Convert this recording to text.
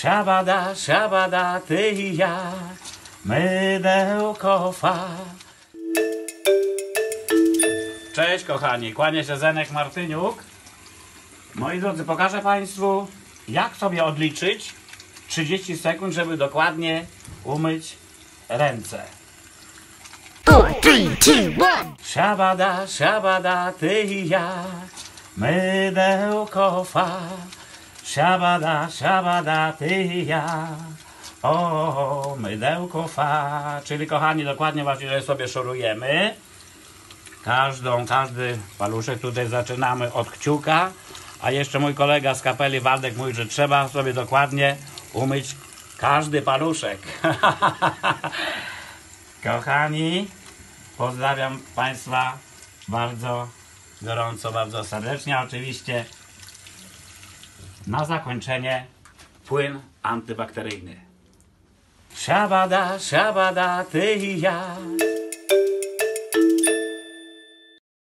Siabada, siabada, ty i ja, mydełko fa. Cześć kochani, kłania się Zenek Martyniuk. Moi drodzy, pokażę Państwu, jak sobie odliczyć 30 sekund, żeby dokładnie umyć ręce. Siabada, siabada, ty i ja, mydełko fa. Siabada, siabada, ty i ja, o, mydełko fa. Czyli kochani, dokładnie właśnie że sobie szorujemy. Każdą, każdy paluszek tutaj zaczynamy od kciuka, a jeszcze mój kolega z kapeli Waldek mówi, że trzeba sobie dokładnie umyć każdy paluszek. Kochani, pozdrawiam Państwa bardzo gorąco, bardzo serdecznie. Oczywiście na zakończenie płyn antybakteryjny. Siabada, siabada, ty i ja.